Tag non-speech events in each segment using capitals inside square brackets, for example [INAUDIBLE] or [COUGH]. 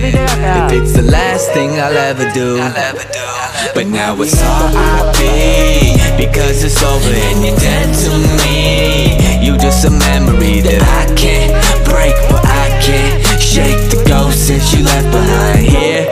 If it's the last thing I'll ever do. But now it's R.I.P Because it's over and you're dead to me. You just a memory that I can't break But I can't shake the ghost that you left behind here.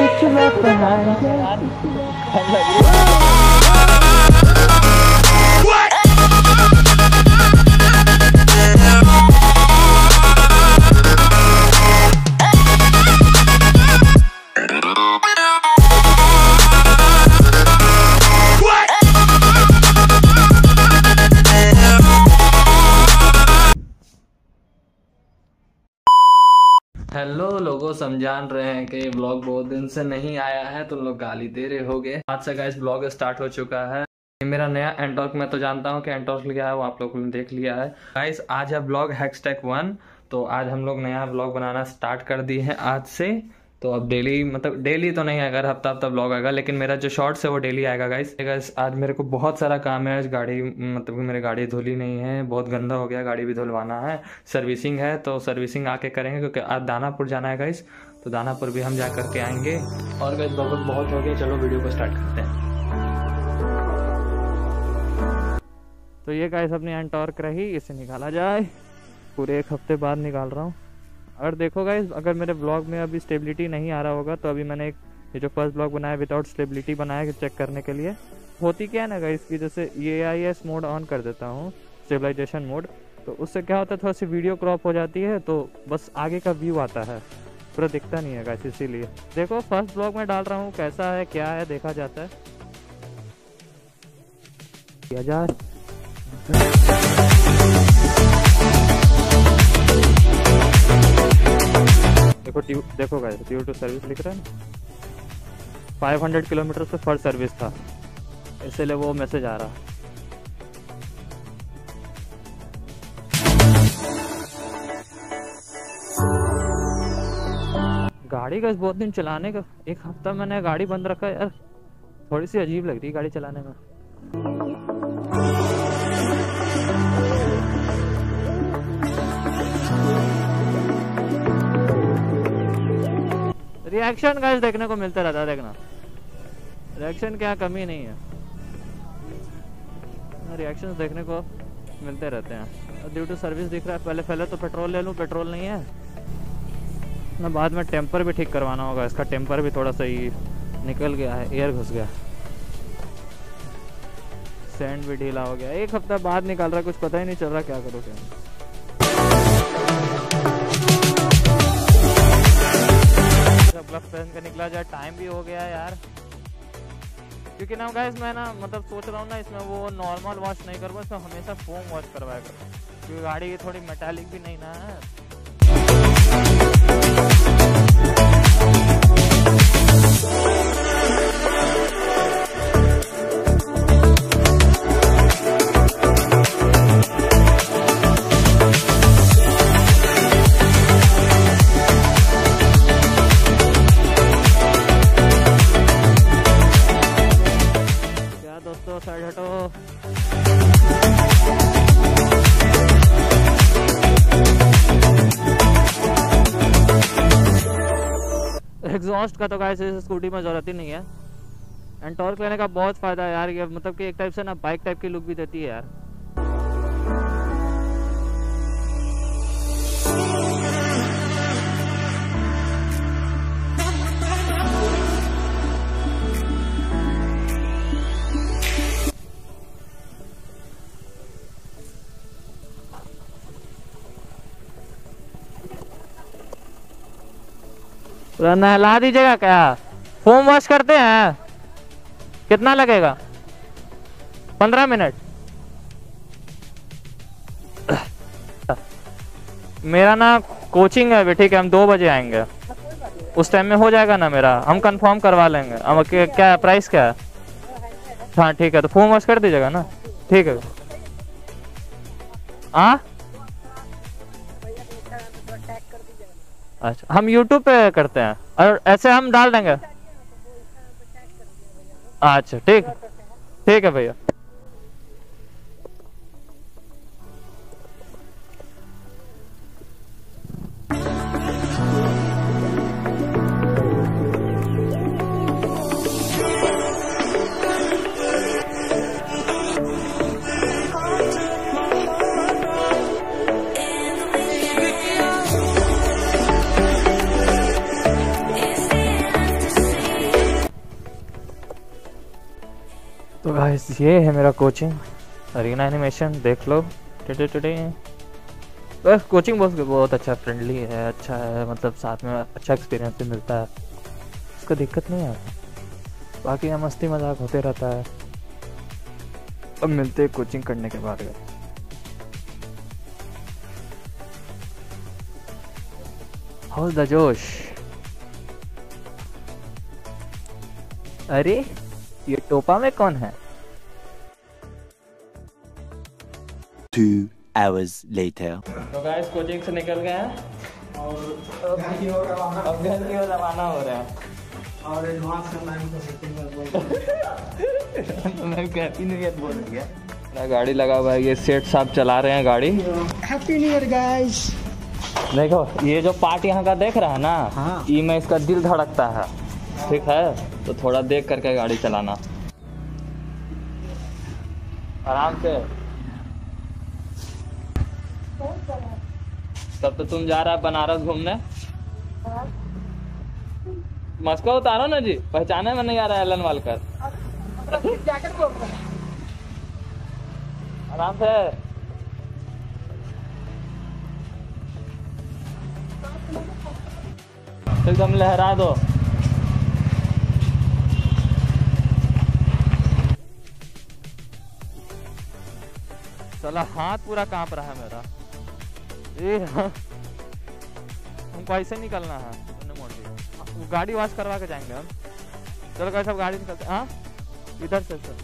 लोगों को समझान रहे हैं कि ये blog बहुत दिन से नहीं आया है तो लोग गाली दे रहे हो गए आज से गाइस ब्लॉग स्टार्ट हो चुका है। मेरा नया एंटॉर्क मैं तो जानता हूँ कि एंटॉर्क क्या है, वो आप लोगों ने देख लिया है। गाइस आज है ब्लॉग हैशटैग वन तो आज हम लोग नया ब्लॉग बनाना स्टार्ट कर दिए हैं आज से। तो अब डेली मतलब डेली तो नहीं आएगा हफ़्ता हफ़्ता ब्लॉग आएगा, लेकिन मेरा जो शॉर्ट्स है वो डेली आएगा गाइस गाइस आज मेरे को बहुत सारा काम है, आज गाड़ी मतलब मेरी गाड़ी धुली नहीं है, बहुत गंदा हो गया, गाड़ी भी धुलवाना है सर्विसिंग है तो सर्विसिंग आके करेंगे, क्योंकि आज दानापुर जाना है गाइस तो दानापुर भी हम जा करके आएँगे. और गाइस बहुत बहुत हो गया, चलो वीडियो को स्टार्ट करते हैं. तो ये गाइस अपनी एंटॉर्क रही, इसे निकाला जाए. पूरे एक हफ़्ते बाद निकाल रहा हूँ. और देखो गाइस अगर मेरे ब्लॉग में अभी स्टेबिलिटी नहीं आ रहा होगा तो अभी मैंने एक ये जो फ़र्स्ट ब्लॉग बनाया विदाउट स्टेबिलिटी बनाया चेक करने के लिए। होती क्या है ना गाइस की जैसे ये आई एस मोड ऑन कर देता हूँ स्टेबलाइजेशन मोड तो उससे क्या होता है, थोड़ा सी वीडियो क्रॉप हो जाती है तो बस आगे का व्यू आता है। पूरा दिखता नहीं है गाइस इसीलिए। देखो फ़र्स्ट ब्लॉग में डाल रहा हूँ, कैसा है, क्या है, देखा जाता है। हज़ार देखो ट्यू देखो गाइस ड्यू टू सर्विस लिख रहा है 500 किलोमीटर से फ़र्स्ट सर्विस था। इसलिए वो मैसेज आ रहा। गाड़ी का इस बहुत दिन चलाने का एक हफ़्ता मैंने गाड़ी बंद रखा यार। थोड़ी सी अजीब लग रही है गाड़ी चलाने में। रिएक्शन गाइस देखने को मिलता रहता है, देखना। रिएक्शन क्या कमी नहीं है। रिएक्शन देखने को मिलते रहते हैं। ड्यू टू सर्विस दिख रहा है, पहले पहले तो पेट्रोल ले लूँ पेट्रोल नहीं है। ना बाद में टेम्पर भी ठीक करवाना होगा, इसका टेम्पर भी थोड़ा सा ही निकल गया है एयर घुस गया। सैंड भी ढीला हो गया। एक हफ़्ता बाद निकाल रहा कुछ पता ही नहीं चल रहा क्या करो क्या ग्लव पहन के निकला जाए टाइम भी हो गया यार। क्योंकि ना गाइस मैं ना मतलब सोच रहा हूँ ना, इसमें वो नॉर्मल वॉश नहीं करूँगा, इसमें हमेशा फोम वॉश करवाया करूँ। क्योंकि गाड़ी की थोड़ी मेटालिक भी नहीं ना। है एग्जॉस्ट का तो गाइस इस स्कूटी में ज़रूरत ही नहीं है। एंड टॉर्क लेने का बहुत फ़ायदा है यार ये मतलब कि एक टाइप से ना बाइक टाइप की लुक भी देती है यार। पूरा नहला दीजिएगा क्या? फोम वॉश करते हैं। कितना लगेगा? पंद्रह मिनट। मेरा ना कोचिंग है अभी, ठीक है, हम दो बजे आएँगे। उस टाइम में हो जाएगा ना मेरा? हम कंफर्म करवा लेंगे। हम क्या क्या है? प्राइस क्या है? हाँ ठीक है तो फोम वॉश कर दीजिएगा ना? ठीक है। हाँ? अच्छा हम यूट्यूब पे करते हैं। और ऐसे हम डाल देंगे। अच्छा ठीक ठीक है भैया। तो गाइस ये है मेरा कोचिंग अरीना एनिमेशन देख लो। टिटे टिटे बस कोचिंग बहुत बहुत अच्छा फ्रेंडली है अच्छा है मतलब साथ में अच्छा एक्सपीरियंस भी मिलता है। उसको दिक्कत नहीं आता बाकी यहाँ मस्ती मज़ाक होते रहता है। अब मिलते हैं कोचिंग करने के बाद। हाउस द जोश? अरे! ये टोपा में कौन है? Two hours later. तो गाइस कोचिंग से निकल गए हैं और अब घर की ओर रवाना हो रहे हैं। और एडवांस करना [LAUGHS] है तो सेटिंग में बोल मैं हैप्पी न्यू ईयर बोल गया मेरा गाड़ी लगा हुआ है ये सेठ साहब चला रहे हैं गाड़ी। हैप्पी न्यू ईयर गाइस देखो ये जो पार्ट यहाँ का देख रहा है ना हाँ। ये में इसका दिल धड़कता है। ठीक है? तो थोड़ा देख करके गाड़ी चलाना। आराम से। तब तो तुम जा रहा बनारस घूमने? मस्को उतारो ना जी, पहचाने में नहीं आ रहा एलन वालकर। आराम से। एकदम लहरा दो। चला हाथ पूरा काँप रहा है मेरा। ए हाँ। हमको ऐसे निकलना है। तुमने मोड़ दिया हाँ, वो गाड़ी वॉश करवा के जाएँगे हम। चलो कैसे सब गाड़ी निकलते हाँ? इधर से सर।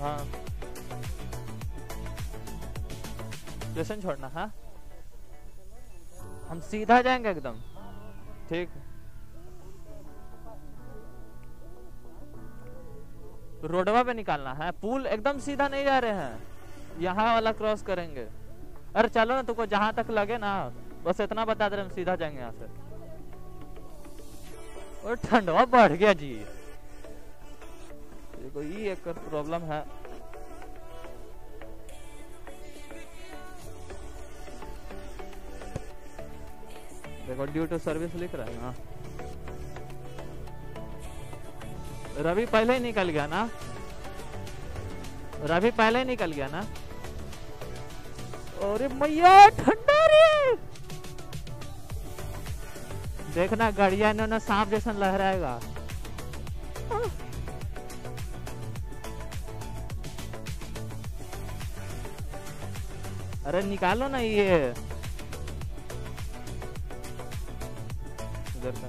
हाँ। स्टेशन छोड़ना हाँ? हम सीधा जाएँगे एकदम। ठीक। रोडवा पे निकालना है। पुल एकदम सीधा नहीं जा रहे हैं। यहाँ वाला क्रॉस करेंगे। अरे चलो ना, तुमको जहाँ तक लगे ना, बस इतना बता दे हम सीधा जाएँगे यहाँ से। और ठंडवा बढ़ गया जी। देखो, ये एक प्रॉब्लम है। देखो ड्यू टू सर्विस लिख रहा है ना। रवि पहले ही निकल गया ना? रवि पहले ही निकल गया ना? अरे मैया, ठंडा रे। देखना, गड़िया इन्होंने सांप जैसा लहराएगा। अरे निकालो ना ये। इधर का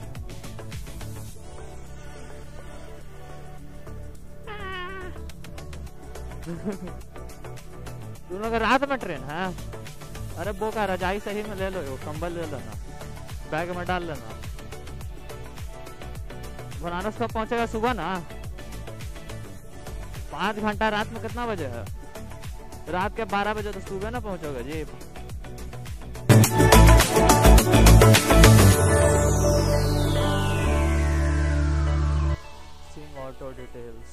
[LAUGHS] तुम लोग रात में ट्रेन है? अरे वो का रजाई सही में ले लो कंबल ले लेना बैग में डाल लेना। बनारस कब पहुंचेगा सुबह ना? पाँच घंटा रात में कितना बजे है? रात के बारह बजे तो सुबह ना पहुंचोगे, जी। Auto details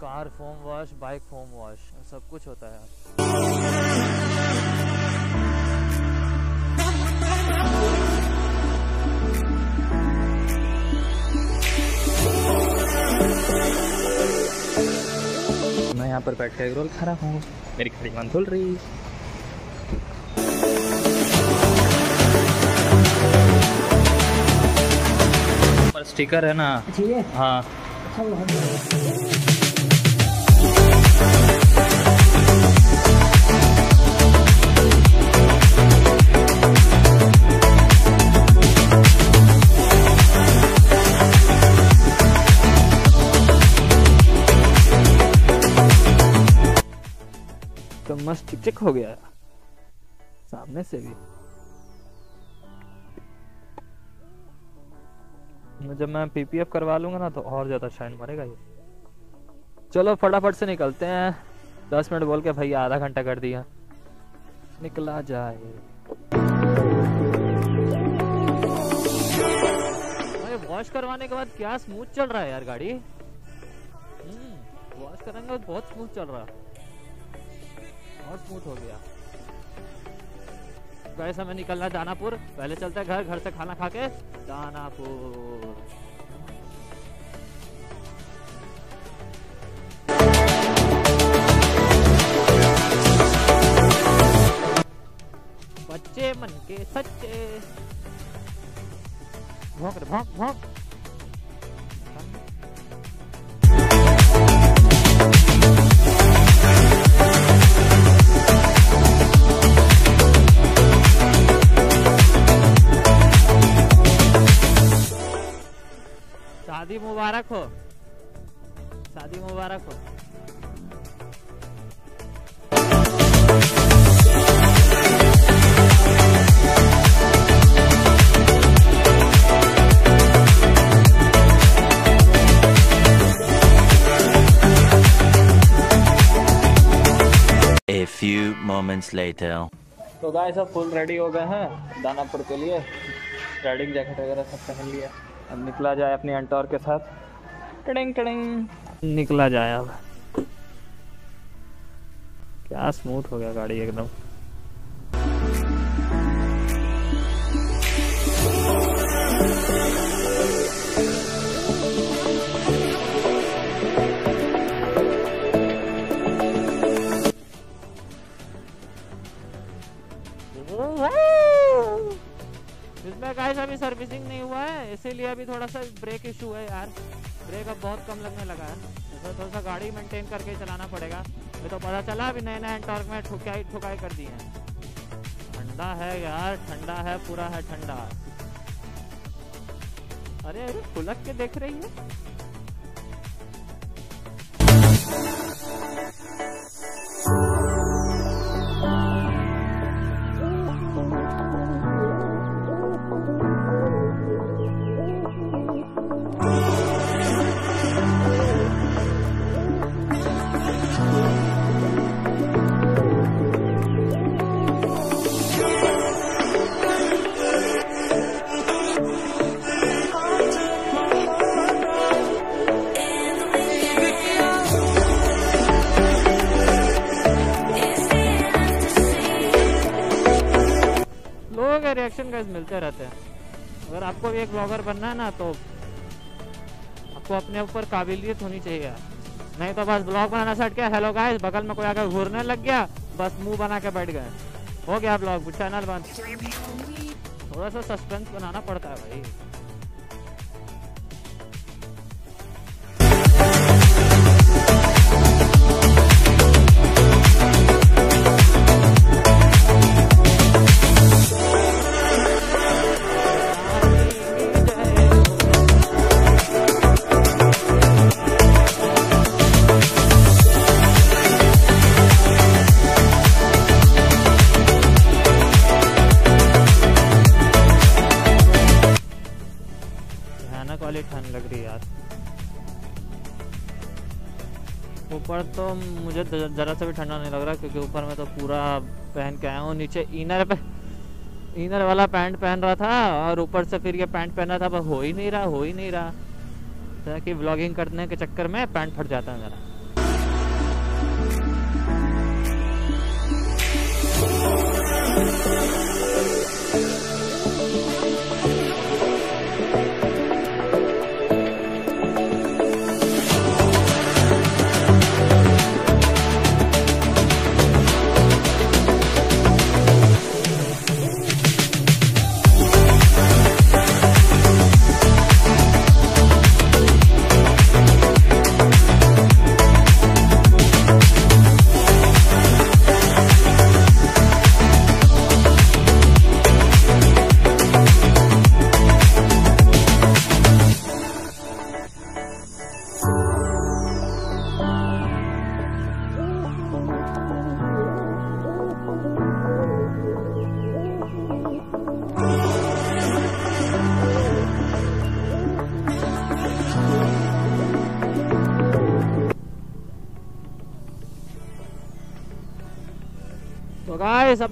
car foam wash bike foam wash सब कुछ होता है बैठ कर एग रोल खा रहा हूँ। मेरी खड़ी मान खुल रही। पर स्टिकर है ना? हाँ। मस्त चिक हो गया। सामने से भी। जब मैं पीपीएफ करवा लूँगा ना तो और ज़्यादा शाइन मरेगा ये। चलो फटाफट से निकलते हैं। दस मिनट बोल के भैया आधा घंटा कर दिया। निकला जाए। अरे वॉश करवाने के बाद क्या स्मूथ चल रहा है यार गाड़ी? वॉश करेंगे तो बहुत स्मूथ चल रहा है। और स्मूथ हो गया। गैस हमें निकलना है दानापुर। पहले चलते हैं घर घर से खाना खा के दानापुर। बच्चे मन के सच्चे। भोंक भोंक भोंक। मुबारक हो शादी मुबारक हो। A few moments later. तो गाय सब फुल रेडी हो गए हैं दानापुर के लिए। राइडिंग जैकेट वगैरह सब पहन लिया। अब निकला जाए अपनी एंटोर के साथ। टडिंग टडिंग। निकला जाए अब क्या स्मूथ हो गया गाड़ी एकदम। इसमें गाइस अभी सर्विसिंग नहीं हुआ है इसीलिए अभी थोड़ा सा ब्रेक इशू है यार। ब्रेक अब बहुत कम लगने लगा है। तो थोड़ा सा गाड़ी मेंटेन करके चलाना पड़ेगा। ये तो पता चला, अभी नए नए टॉर्क में ठुकाई ठुकाई कर दी है। ठंडा है यार, ठंडा है, पूरा है ठंडा। अरे अरे फुलक के देख रही है? गाइस मिलते रहते हैं। अगर आपको भी एक ब्लॉगर बनना है ना तो आपको अपने ऊपर काबिलियत होनी चाहिए नहीं तो बस ब्लॉग बनाना सट गया। हेलो गाइस बगल में कोई आकर घूरने लग गया, बस मुँह बना के बैठ गए। हो गया ब्लॉग चैनल बंद। थोड़ा सा सस्पेंस बनाना पड़ता है भाई। वाली ठंड लग रही यार। ऊपर तो मुझे जरा सा भी ठंडा नहीं लग रहा क्योंकि ऊपर में तो पूरा पहन के आया हूँ, नीचे इनर पे, इनर वाला पैंट पहन रहा था और ऊपर से फिर ये पैंट पहन रहा था, पर हो ही नहीं रहा, हो ही नहीं रहा। ताकि व्लॉगिंग करने के चक्कर में पैंट फट जाता है मेरा।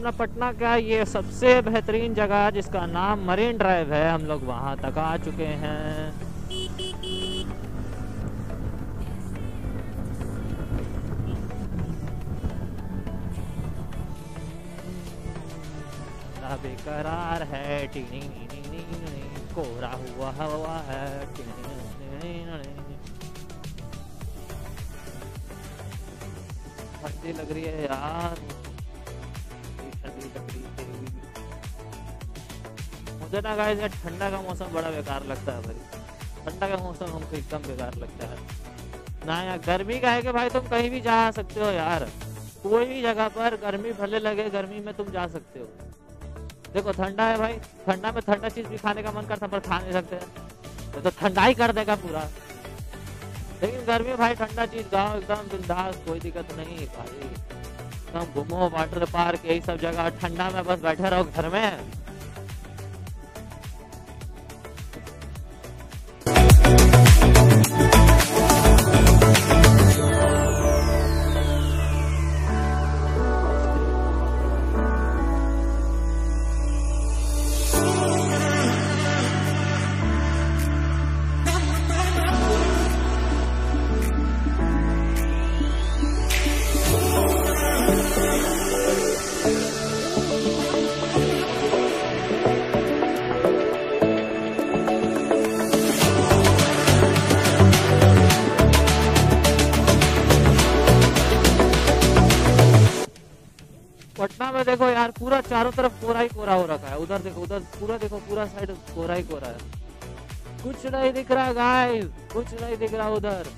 अपना पटना का ये सबसे बेहतरीन जगह जिसका नाम मरीन ड्राइव है, हम लोग वहाँ तक आ चुके हैं। बेकरार है, टीनी कोहरा हुआ हवा है लग रही है यार। मुझे ना गाइस ठंडा का मौसम बड़ा बेकार लगता है भाई। ठंडा का मौसम हमको एकदम बेकार लगता है। ना यार गर्मी का है कि भाई तुम कहीं भी जा सकते हो यार। कोई भी जगह पर गर्मी भले लगे गर्मी में तुम जा सकते हो। देखो ठंडा है भाई। ठंडा में ठंडा चीज़ भी खाने का मन करता पर खा नहीं सकते। तो, ठंडा ही कर देगा पूरा। लेकिन गर्मी भाई ठंडा चीज़ गाओ एकदम बिंदास कोई दिक्कत नहीं भाई। घूमो वाटर पार्क यही सब जगह। ठंडा में बस बैठे रहो घर में। पूरा चारों तरफ़ कोरा ही कोरा हो रखा है। उधर देखो, उधर पूरा देखो, पूरा साइड कोरा ही कोरा है। कुछ नहीं दिख रहा गाइस कुछ नहीं दिख रहा उधर।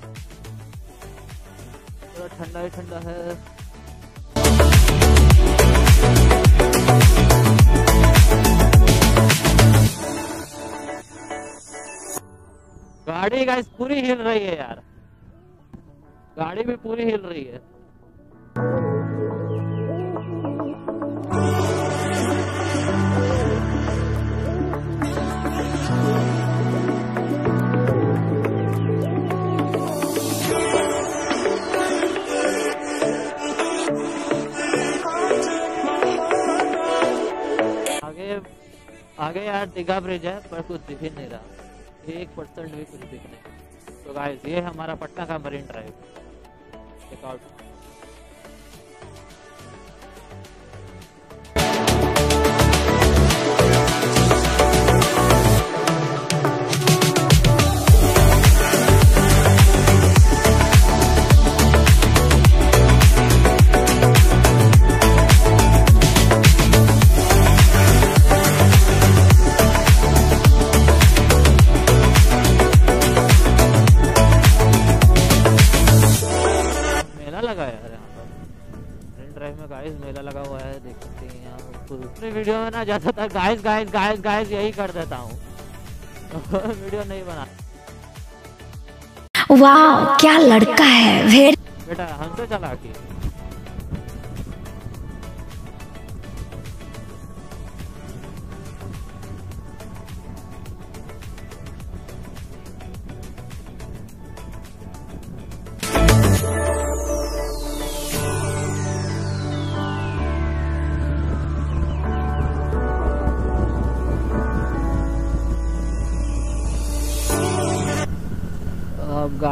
पूरा ठंडा ही ठंडा है। गाड़ी गाइस पूरी हिल रही है यार। गाड़ी भी पूरी हिल रही है। आगे है, दीघा ब्रिज है, पर कुछ दिख ही नहीं रहा। एक परसेंट भी कुछ दिख नहीं। तो गाइस ये हमारा पटना का मरीन ड्राइव चेकआउट मेला लगा हुआ है देख सकते हैं यहाँ पर। वीडियो में ना ज़्यादातर गाइस गाइस गाइस गाइस यही कर देता हूँ। [LAUGHS] वीडियो नहीं बना। वाह क्या लड़का है बेटा हमसे चला की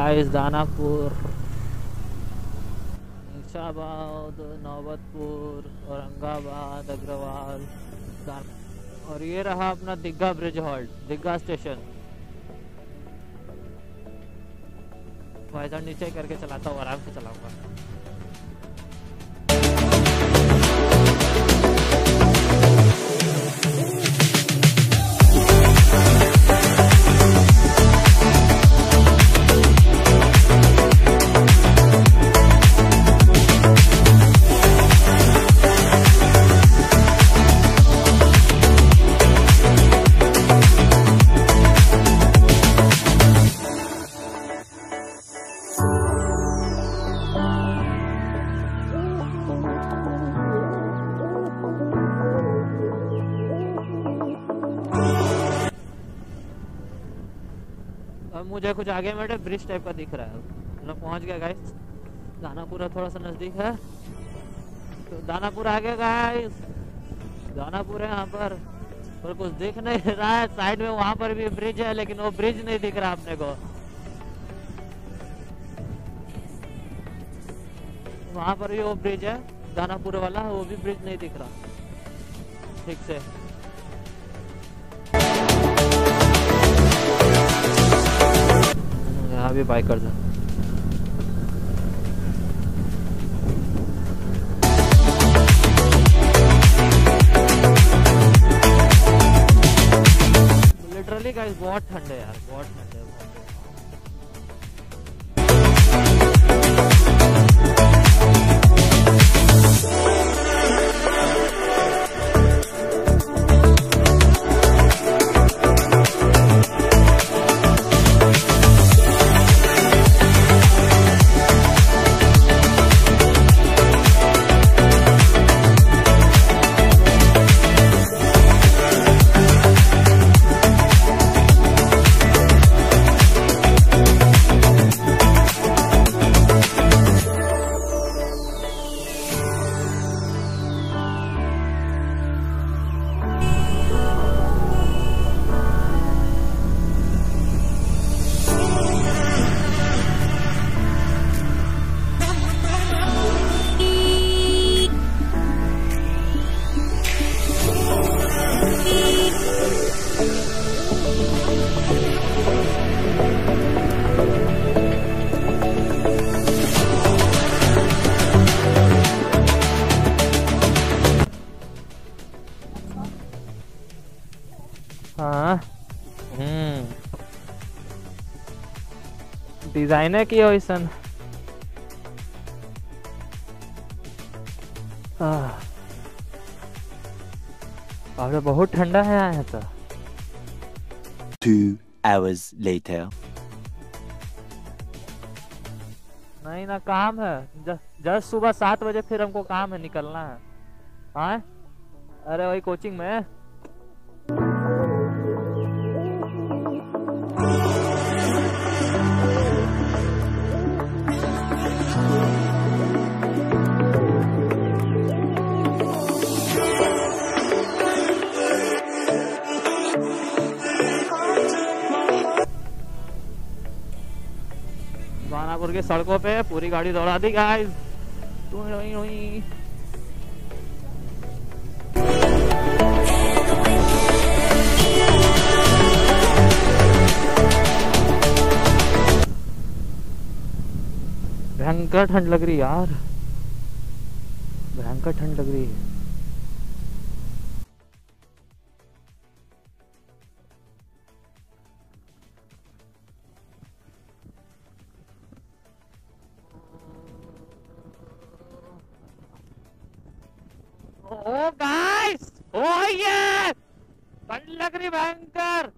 गाइस, दानापुर। निशाबाद नौबतपुर, औरंगाबाद, अग्रवाल और ये रहा अपना Digha bridge halt Digha station. भाई साहब, नीचे करके चलाता हूँ, आराम से चलाऊँगा। कुछ आगे में ब्रिज टाइप का दिख रहा है। मतलब पहुँच गया गाइस दानापुरा थोड़ा सा नज़दीक है। तो दानापुर आ गया गाइस दानापुर है यहाँ पर। पर कुछ दिख नहीं रहा है। साइड में वहाँ पर भी ब्रिज है, लेकिन वो ब्रिज नहीं दिख रहा अपने को। वहाँ पर भी वो ब्रिज है। दानापुर वाला, वो भी ब्रिज नहीं दिख रहा। ठीक से। भी बाय कर दो। लिटरली गाइस बहुत ठंड है यार बहुत ठंड। है। हाँ हम्म। डिज़ाइन की वैसन अरे बहुत ठंडा है यहाँ तो। Two hours later. नहीं ना काम है। जस्ट सुबह सात बजे फिर हमको काम है निकलना है। हाँ अरे वही कोचिंग में। दानापुर की सड़कों पे, पूरी गाड़ी दौड़ा दी गाइस भयंकर ठंड लग रही यार। भयंकर ठंड लग रही है। लग रही भयंकर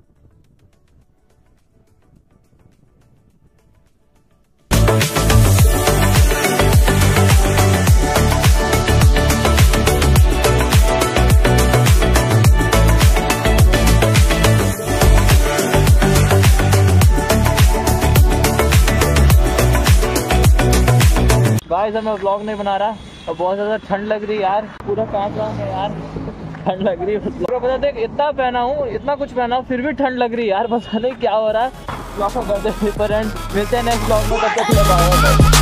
मैं व्लॉग नहीं बना रहा। और बहुत ज़्यादा ठंड लग रही यार। पूरा रहा है यार? ठंड लग रही है। पता देख, इतना पहना हूँ, इतना कुछ पहना फिर भी ठंड लग रही है। यार, पता नहीं क्या हो रहा हैं। मिलते हैं नेक्स्ट ब्लॉग में, तब तक